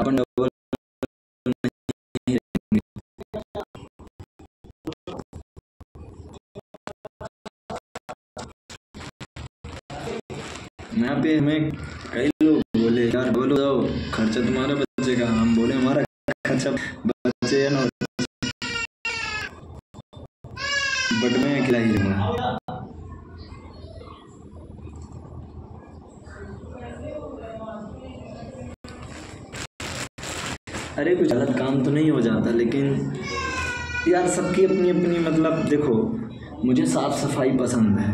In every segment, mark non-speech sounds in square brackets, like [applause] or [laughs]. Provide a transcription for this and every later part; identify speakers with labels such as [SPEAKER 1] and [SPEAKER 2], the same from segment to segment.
[SPEAKER 1] अपन double यहाँ पे हमें कई लोग बोले, यार बोलो, जाओ, खर्चा तुम्हारा बच्चे का हम बोले, हमारा खर्चा बच्चे है ना बट मैं अकेला ही रहूँगा। अरे, कुछ गलत काम तो नहीं हो जाता, लेकिन यार सबकी अपनी अपनी मतलब देखो, मुझे साफ़ सफ़ाई पसंद है,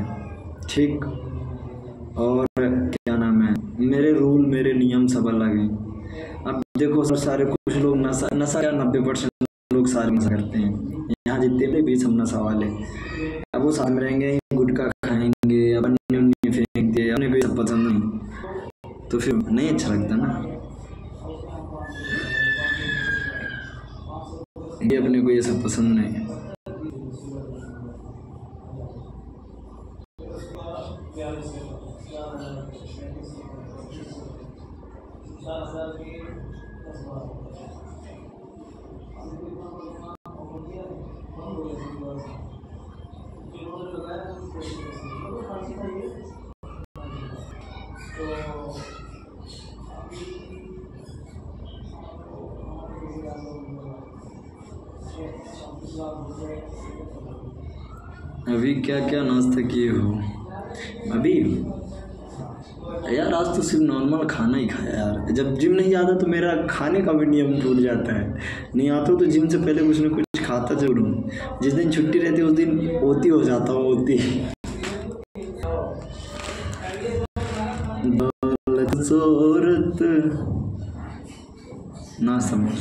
[SPEAKER 1] ठीक? और क्या नाम है, मेरे रूल, मेरे नियम सब अलग हैं। अब देखो सर सारे कुछ लोग नशा नशा क्या नब्बे परसेंट लोग सारे नशा करते हैं। यहाँ जितने भी सब नशा वाले, अब वो साथ में रहेंगे, गुटखा खाएँगे अपन उन्नी फेंक दिए अपने को ये सब पसंद नहीं। तो फिर नहीं अच्छा लगता ना? ये अपने को ये सब पसंद नहीं है। अभी क्या क्या नाश्ता किए हो? अभी? यार, आज तो सिर्फ़ नॉर्मल खाना ही खाया यार। जब जिम नहीं जाता तो मेरा खाने का भी नियम टूट जाता है। नहीं आता तो जिम से पहले कुछ ना कुछ खाता ज़रूर हूँ। जिस दिन छुट्टी रहती है, उस दिन ओती हो जाता हूँ, ओती। दौलत ना समझ।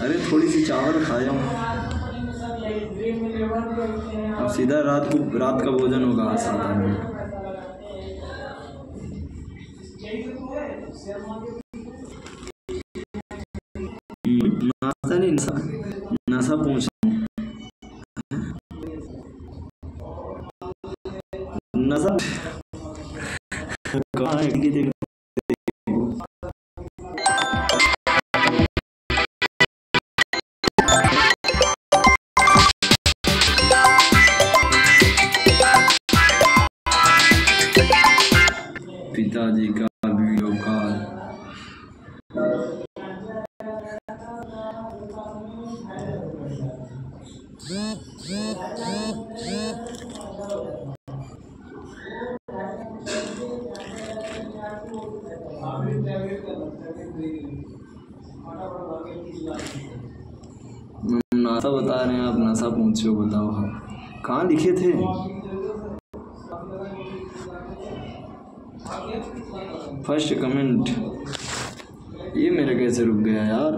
[SPEAKER 1] अरे, थोड़ी सी चावल खाया हूँ। अब सीधा रात को, रात का भोजन होगा नाश्ता नहीं नशा नशा पूछ नशा कहाँ है? पिताजी का वीडियो कॉल। नासा बता रहे हैं, आप नशा पूछो बताओ। कहाँ लिखे थे? फ़र्स्ट कमेंट, ये मेरा कैसे रुक गया यार?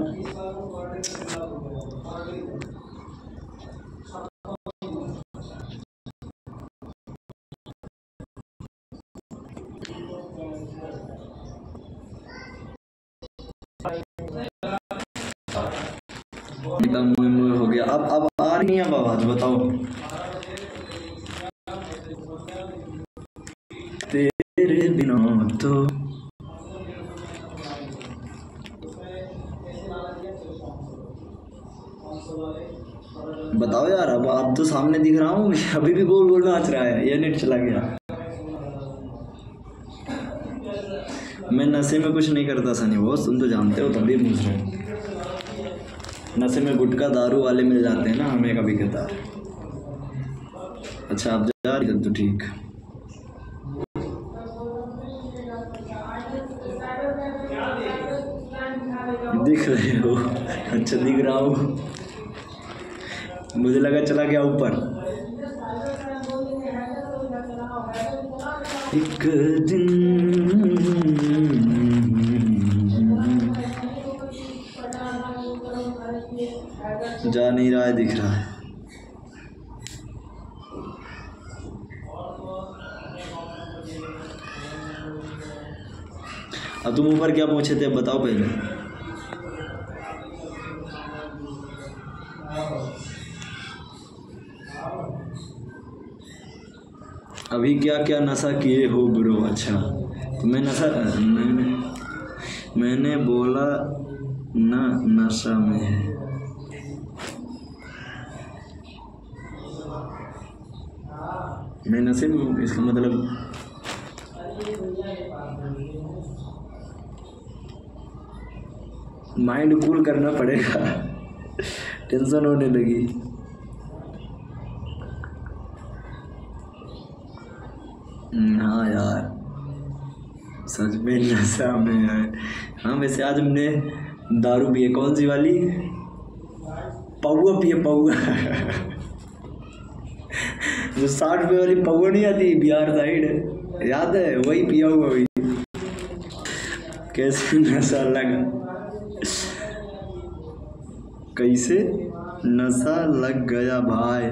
[SPEAKER 1] मुँह मुँह हो गया। अब अब आ रही है आवाज़, बताओ। तेरे बिना तो बताओ यार, अब आप तो सामने दिख रहा हूँ, [laughs] अभी भी गोल गोल नाच रहा है, ये नेट चला गया। मैं नशे में कुछ नहीं करता, सनी बॉस, तुम तो जानते हो, तभी पूछ रहे नशे में गुटखा दारू वाले मिल जाते हैं ना, हमें कभी कतार अच्छा आप जा रही तो ठीक। दिख रहे हो [laughs] अच्छा दिख रहा हूँ। मुझे लगा चला गया ऊपर। एक दिन जा नहीं रहा है, दिख रहा है। अब तुम ऊपर क्या पूछे थे बताओ पहले। अभी क्या क्या नशा किए हो ब्रो? अच्छा तो मैं नशा मैंने मैंने बोला न नशा में है। मैं नशे में हूँ, इसका मतलब माइंड कूल करना पड़ेगा। [laughs] टेंशन होने लगी। हाँ यार। सच में नशा में है हाँ वैसे आज हमने दारू पिए। कौन सी वाली? पौआ पिए पौआ जो साठ रुपये वाली पौआ नहीं आती, बिहार साइड। याद है, वही पिया हुआ वही कैसे नशा लगा कैसे नशा लग गया भाई?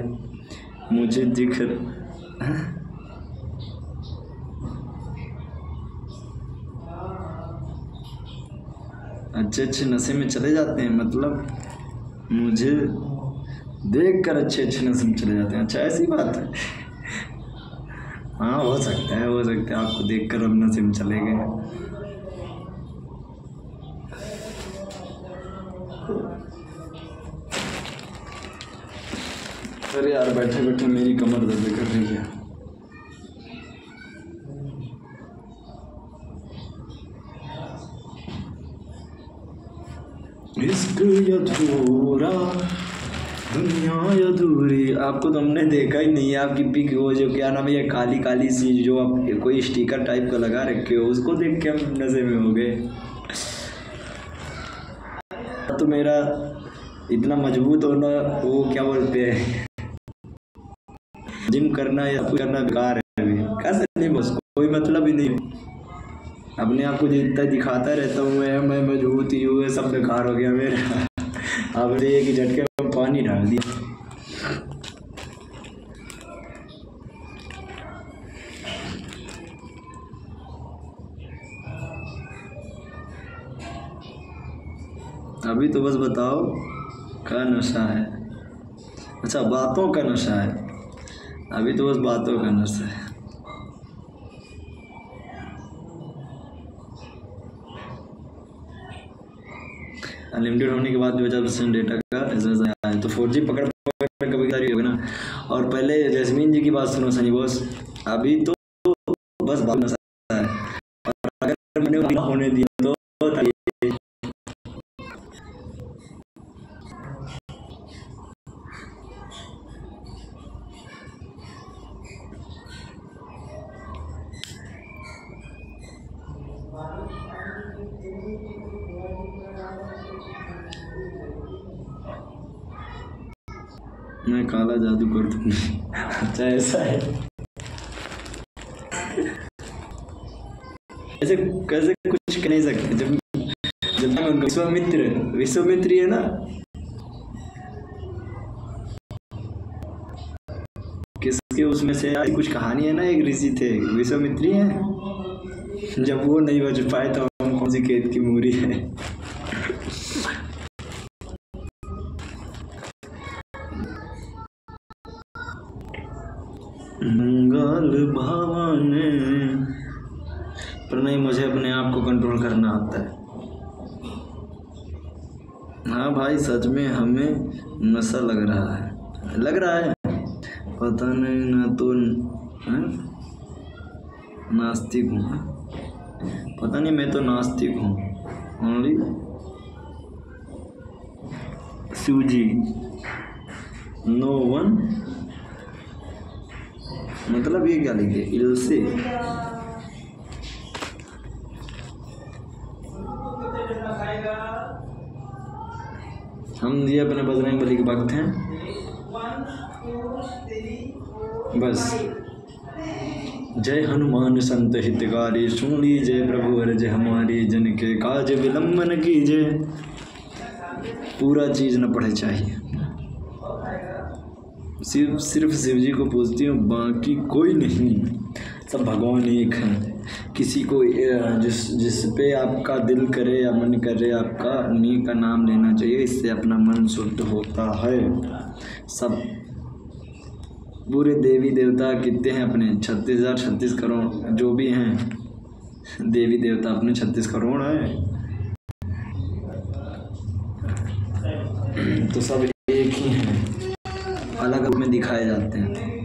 [SPEAKER 1] मुझे दिख अच्छे अच्छे नशे में चले जाते हैं मतलब मुझे देख कर अच्छे अच्छे नशे में चले जाते हैं। अच्छा ऐसी बात है। हाँ हो सकता है, हो सकता है, आपको देख कर अब नशे में चले गए। अरे यार बैठे बैठे मेरी कमर दर्द कर रही है। इश्क अधूरा दुनिया अधूरी आपको तो हमने देखा ही नहीं है आपकी पिक वो जो क्या नाम है, ये काली काली सी जो आप कोई स्टिकर टाइप का लगा रखे हो, उसको देख के हम नशे में हो गए। तो मेरा इतना मज़बूत होना वो क्या बोलते हैं? जिम करना या कुछ करना बेकार है। अभी कैसे नहीं बस, कोई मतलब ही नहीं। अपने आप को जितना दिखाता रहता हूँ मैं मैं मज़बूत ही हूँ सब बेकार हो गया मेरा। अब एक ही झटके में पानी डाल दिया। अभी तो बस बताओ का नशा है? अच्छा बातों का नशा है। अभी तो बस बातों का नशा है। अनलिमिटेड होने के बाद भी पचास परसेंट डेटा का रिज़ल्ट आया है तो फोर जी पकड़ पकड़ कभी सारी होगा ना। और पहले जैस्मीन जी की बात सुनो, सनी बॉस, अभी तो बस बात है। और अगर मैंने होने दिया मैं काला जादू कर दूँगी अच्छा ऐसा है। ऐसे कैसे कुछ कह नहीं सकते। जब जब विश्वामित्र विश्वामित्र ही है ना। किसके उसमें से कुछ कहानी है ना, एक ऋषि थे। विश्वामित्री है। जब वो नहीं बच पाए तो हम कौन सी खेत की मूरी है? मंगल भवन। पर नहीं, मुझे अपने आप को कंट्रोल करना आता है। हाँ भाई, सच में हमें नशा लग रहा है। लग रहा है? पता नहीं, ना तो नास्तिक हूँ पता नहीं, मैं तो नास्तिक हूँ। Only Shiv ji no one मतलब ये क्या लिखे? इल से। हम ये अपने बजरंग बली के भक्त हैं। बस। जय हनुमान संत हितकारी, सुनी जय प्रभु हर जय हमारी जन के काज विलंबन कीजिए। पूरा चीज़ न पढ़े चाहिए। सिर्फ़ सिर्फ़ शिव जी को पूजती हूँ, बाकी कोई नहीं। सब भगवान एक हैं। किसी को जिस जिस पे आपका दिल करे या मन करे, आपका उन्हीं का नाम लेना चाहिए, इससे अपना मन शुद्ध होता है। सब पूरे देवी देवता कितने हैं अपने? छत्तीस हज़ार छत्तीस करोड़ जो भी हैं। देवी देवता अपने छत्तीस करोड़ हैं। तो सब एक ही हैं। में दिखाए जाते हैं।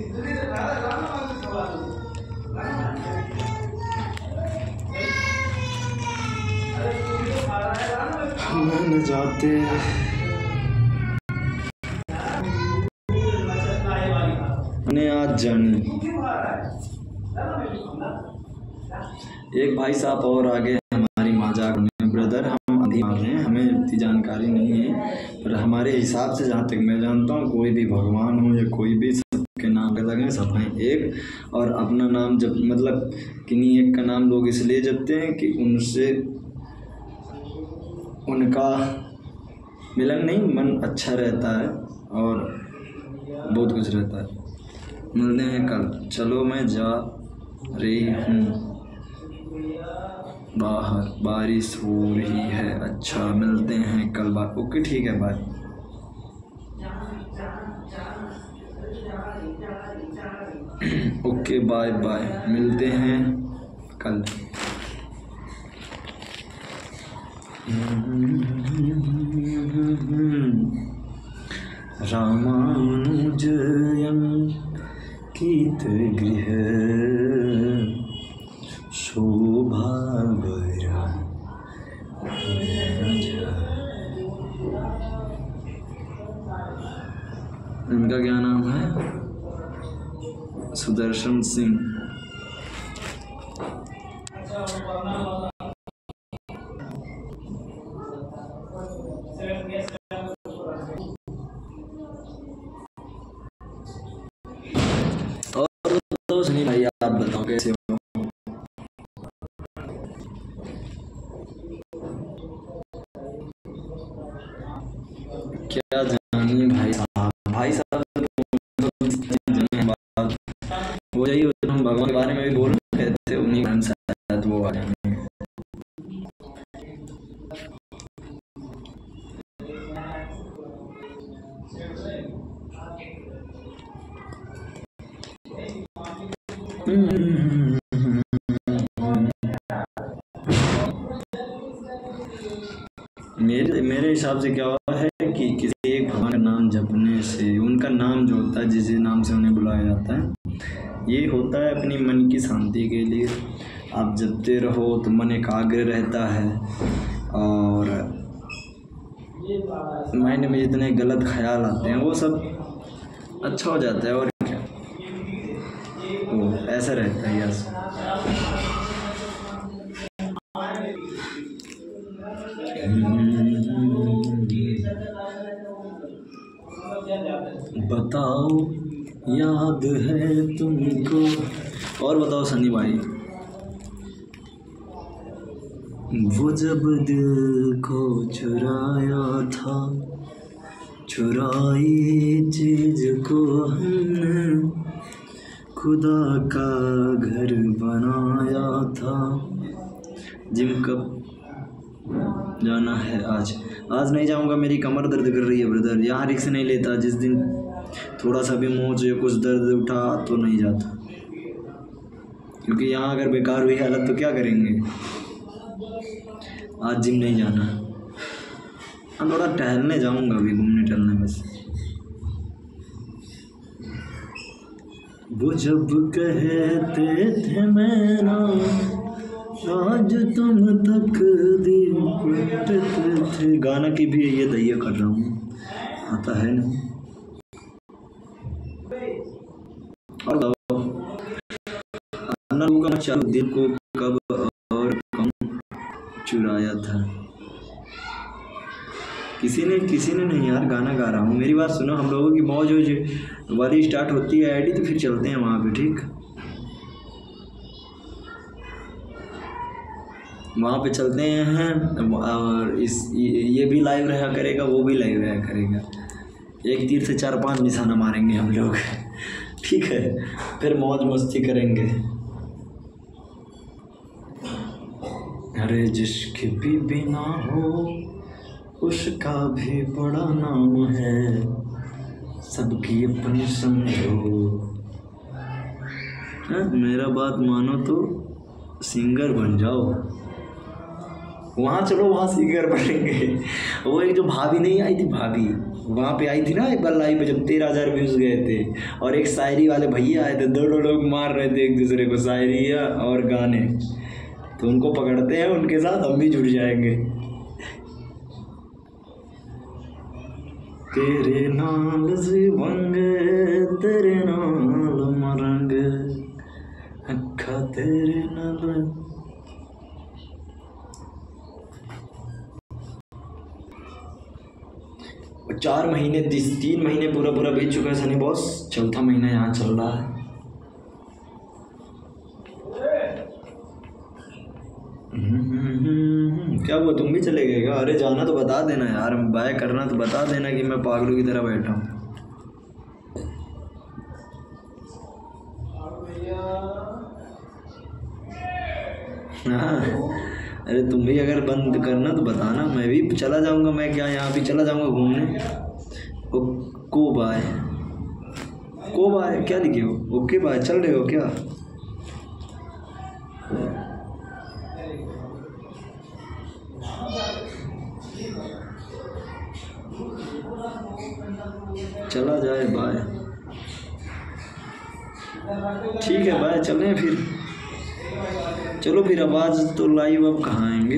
[SPEAKER 1] जाते ने आज जानी एक भाई साहब और आगे। हमारे हिसाब से जहाँ तक मैं जानता हूँ, कोई भी भगवान हो या कोई भी सबके नाम अलग हैं, सब हैं एक। और अपना नाम जब मतलब किन्हीं एक का नाम लोग इसलिए जपते हैं कि उनसे उनका मिलन नहीं, मन अच्छा रहता है और बहुत कुछ रहता है। मिलते हैं कल। चलो मैं जा रही हूँ। बाहर बारिश हो रही है। अच्छा मिलते हैं कल। बात ओके, ठीक है, बाय। Okay bye bye. मिलते हैं कल। रामानुजयं गीतगृह सिंह और बताओ सनी भाई आप बताओ कैसे हो क्या मेरे मेरे हिसाब से क्या हुआ है कि किसी एक भगवान का नाम जपने से, उनका नाम जो होता है, जिस नाम से उन्हें बुलाया जाता है, ये होता है अपनी मन की शांति के लिए। आप जपते रहो तो मन एकाग्र रहता है और माइंड में जितने गलत ख्याल आते हैं, वो सब अच्छा हो जाता है और ऐसा रहता है यस बताओ, याद है तुमको? और बताओ सनी भाई। वो जब दिल को चुराया था, चुराई चीज़ को हमने खुदा का घर बनाया था। जिम कब जाना है आज? आज नहीं जाऊँगा, मेरी कमर दर्द कर रही है ब्रदर यहाँ रिक्स नहीं लेता। जिस दिन थोड़ा सा भी मोच या कुछ दर्द उठा तो नहीं जाता। क्योंकि यहाँ अगर बेकार हुई हालत तो क्या करेंगे? आज जिम नहीं जाना। हाँ थोड़ा टहलने जाऊँगा अभी, घूमने टहलने। वो जब कहते थे मेरा आज तुम तक पटते थे। गाना की भी ये दैया कर रहा हूँ। आता है ना? और दिल को कब और कम चुराया था? किसी ने किसी ने नहीं यार गाना गा रहा हूँ। मेरी बात सुनो, हम लोगों की मौज वौज वाली स्टार्ट होती है आईडी तो फिर चलते हैं वहाँ पे, ठीक? वहाँ पे चलते हैं और इस, ये भी लाइव रहा करेगा, वो भी लाइव रहा करेगा। एक तीर से चार पाँच निशाना मारेंगे हम लोग। ठीक है, फिर मौज मस्ती करेंगे। अरे जिसकी भी बिना हो उसका भी बड़ा नाम है। सबकी अपनी समझो। मेरा बात मानो तो सिंगर बन जाओ। वहाँ चलो, वहाँ सिंगर बनेंगे। वो एक जो भाभी नहीं आई थी, भाभी, वहाँ पे आई थी ना एक बार लाइव पे जब तेरह हज़ार व्यूज़ गए थे। और एक शायरी वाले भैया आए थे, दोनों लोग मार रहे थे एक दूसरे को शायरी और गाने। तो उनको पकड़ते हैं, उनके साथ हम भी जुड़ जाएँगे। तेरे नाल जीवंग तेरे नाल मरंग। अखा तेरे नाल। चार महीने, तीन महीने पूरा पूरा बीत चुका है, सनी बॉस। चौथा महीना यहाँ चल रहा है। हुआ तुम भी चले गए क्या? अरे जाना तो बता देना यार, बाय करना तो बता देना कि मैं पागलों की तरह बैठा हूँ। हाँ। अरे तुम भी अगर बंद करना तो बताना, मैं भी चला जाऊँगा, मैं क्या यहाँ भी चला जाऊँगा घूमने? ओ, को बाय। को बाय, क्या लिखे हो? ओके बाय, चल रहे हो क्या? ठीक है, बाय चलें फिर। चलो फिर आवाज़ तो लाइव अब कहाँ आएँगे?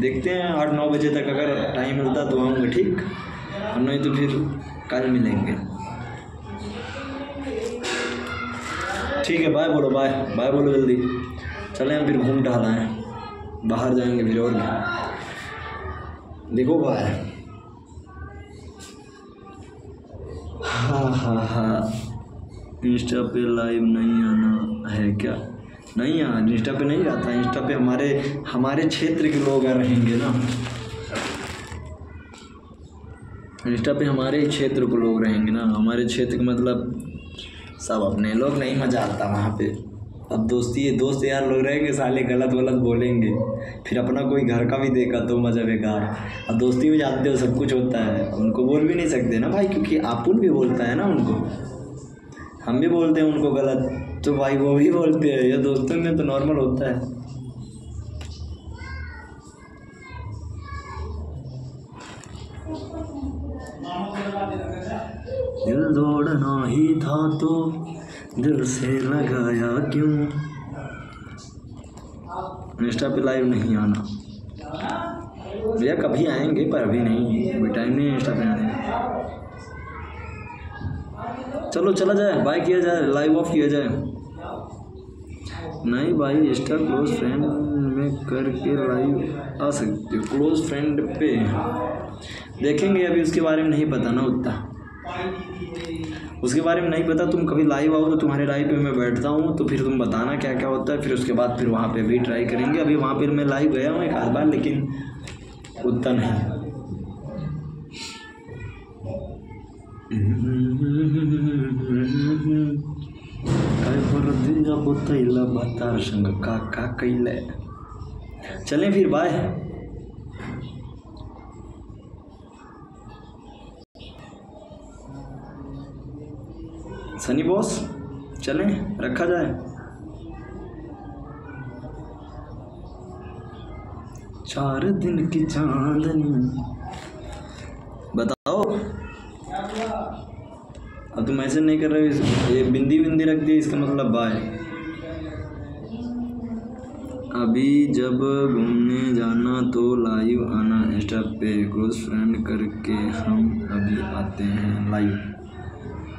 [SPEAKER 1] देखते हैं, आठ, नौ बजे तक अगर टाइम मिलता तो आऊँगा, ठीक? और नहीं तो फिर कल मिलेंगे। ठीक है, बाय बोलो, बाय। बाय बोलो जल्दी। चलें हम फिर घूम टहलाएँ बाहर जाएँगे फिर और क्या। देखो, बाय। हाँ हाँ हाँ। इंस्टा पे लाइव नहीं आना है क्या? नहीं यार, इंस्टा पे नहीं रहता इंस्टा पे हमारे हमारे क्षेत्र के लोग आ रहेंगे ना। इंस्टा पे हमारे ही क्षेत्र के लोग रहेंगे ना। हमारे क्षेत्र के मतलब सब अपने लोग नहीं मज़ा आता वहाँ पे। अब दोस्ती है दोस्त यार लोग रहेंगे, साले गलत वलत बोलेंगे। फिर अपना कोई घर का भी देखा तो मज़ा बेकार। अब दोस्ती में जानते हो, सब कुछ होता है। उनको बोल भी नहीं सकते ना भाई, क्योंकि आपुन भी बोलता है ना उनको। हम भी बोलते हैं उनको गलत तो भाई वो भी बोलते हैं, या दोस्तों में तो नॉर्मल होता है. दिल दौड़ना ही था तो दिल से लगाया क्यों? इंस्टा पे लाइव नहीं आना। भैया कभी आएँगे पर अभी नहीं, अभी टाइम नहीं इंस्टा पे आने चलो, चला जाए। बाय किया जाए। लाइव ऑफ़ किया जाए। नहीं भाई इंस्टा क्लोज फ्रेंड में करके लाइव आ सकते हो। क्लोज फ्रेंड पे। देखेंगे, अभी उसके बारे में नहीं पता ना उतना। उसके बारे में नहीं पता, तुम कभी लाइव आओ तो तुम्हारे लाइव पे मैं बैठता हूँ तो फिर तुम बताना क्या क्या होता है। फिर उसके बाद फिर वहाँ पे भी ट्राई करेंगे। अभी वहाँ पर मैं लाइव गया हूँ एक आध बार, लेकिन उतना नहीं। कैले चलें फिर बाय। सनी बॉस चलें रखा जाए। चार दिन की चांदनी बताओ अब तुम ऐसे नहीं कर रहे हो ये बिंदी बिंदी रख दी, इसका मतलब बाय अभी जब घूमने जाना तो लाइव आना इंस्टा पे क्लोज फ्रेंड करके हम अभी आते हैं लाइव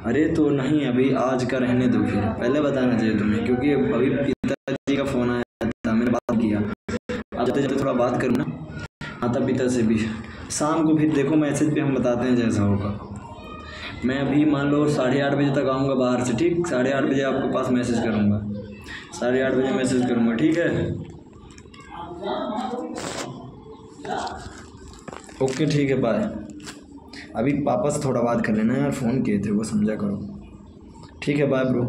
[SPEAKER 1] अरे तो नहीं, अभी आज का रहने दो फिर। पहले बताना चाहिए तुम्हें, क्योंकि अभी पिताजी का फ़ोन आया था, मैंने बात किया। अब जाते जाते थोड़ा बात करूँ ना। माता पिता से भी। शाम को फिर देखो मैसेज पे हम बताते हैं जैसा होगा। मैं अभी मान लो साढ़े आठ बजे तक आऊँगा बाहर से, ठीक? साढ़े आठ बजे आपके पास मैसेज करूँगा। साढ़े आठ बजे मैसेज करूँगा, ठीक है? ओके ठीक है बाय अभी पापा से थोड़ा बात कर लेना यार फ़ोन किए थे, वो समझा करो। ठीक है बाय ब्रो